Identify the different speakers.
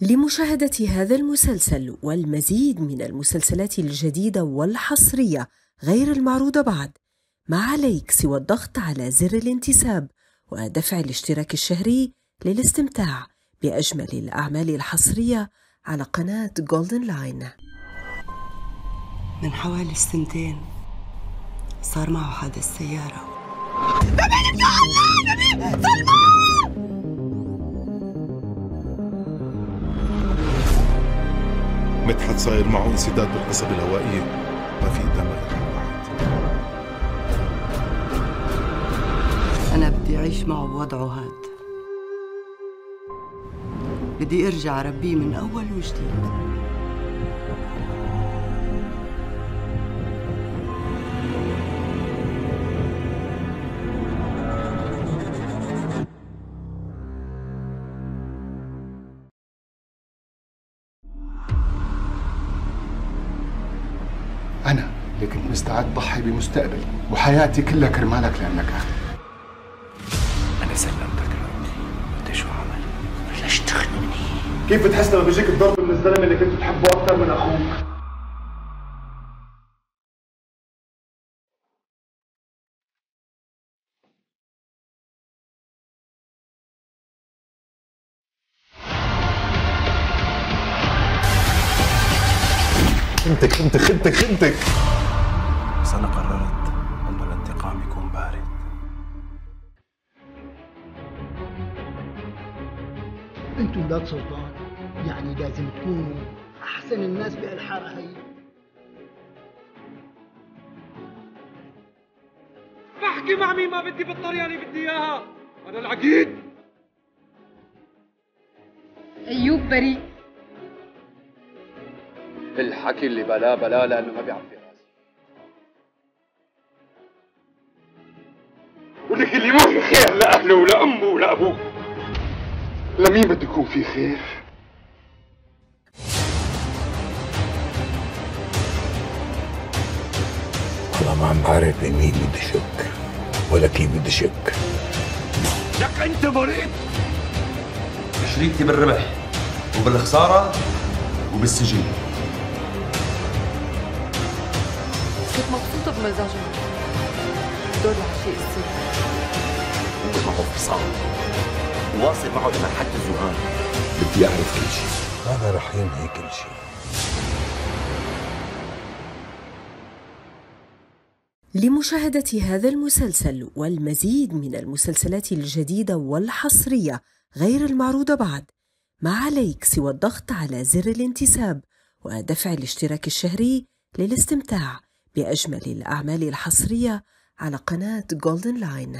Speaker 1: لمشاهدة هذا المسلسل والمزيد من المسلسلات الجديدة والحصرية غير المعروضة بعد. ما عليك سوى الضغط على زر الانتساب ودفع الاشتراك الشهري للاستمتاع بأجمل الأعمال الحصرية على قناة Golden Line
Speaker 2: من حوالي سنتين صار معه حادث سيارة
Speaker 3: مدحت صاير معه انسداد بالقصب الهوائية ما في قدامنا غير واحد
Speaker 2: أنا بدي أعيش معه بوضعه هاد. بدي أرجع أربيه من أول وجديد.
Speaker 4: أنا اللي كنت مستعد ضحي بمستقبلي وحياتي كلها كرمالك لأنك أخي
Speaker 5: أنا سلمتك لربي أنت شو عمل؟ ليش تخنقني؟
Speaker 4: كيف بتحس لما بيجيك الضرب من الزلمة اللي كنت تحبه
Speaker 3: خنتك خنتك خنتك خنتك.
Speaker 5: بس أنا قررت إنه الانتقام يكون بارد.
Speaker 6: أنتوا ولاد سلطان يعني لازم تكونوا أحسن الناس بهالحاره هي
Speaker 7: بحكي مع مين ما بدي بالطريقة اللي بدي إياها؟ أنا العقيد.
Speaker 8: أيوب بريء.
Speaker 7: الحكي اللي بلا بلا لأنه ما بيعبي راسي ولك اللي ما في خير لاهله ولا أمه ولا أبوه.
Speaker 4: لمين بده يكون في خير؟
Speaker 5: والله ما عم بعرف بمين بدي شك ولا كيف بدي شك.
Speaker 7: لك أنت بريء
Speaker 9: شريكتي بالربح وبالخسارة وبالسجن.
Speaker 8: بمزاجهم دور العشيق السري
Speaker 9: وقف معه اتصال وواصل معه لمرحلة الذهان بدي أعرف كل شيء.
Speaker 5: هذا رح ينهي كل شيء.
Speaker 1: لمشاهدة هذا المسلسل والمزيد من المسلسلات الجديدة والحصرية غير المعروضة بعد ما عليك سوى الضغط على زر الانتساب ودفع الاشتراك الشهري للاستمتاع. بأجمل الأعمال الحصرية على قناة جولدن لاين